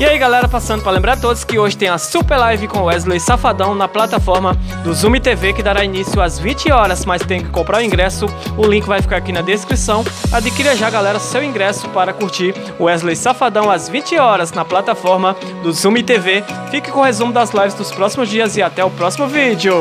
E aí galera, passando para lembrar a todos que hoje tem a super live com Wesley Safadão na plataforma do Zoom TV que dará início às 20 horas, mas tem que comprar o ingresso, o link vai ficar aqui na descrição. Adquira já galera seu ingresso para curtir Wesley Safadão às 20 horas na plataforma do Zoom TV. Fique com o resumo das lives dos próximos dias e até o próximo vídeo.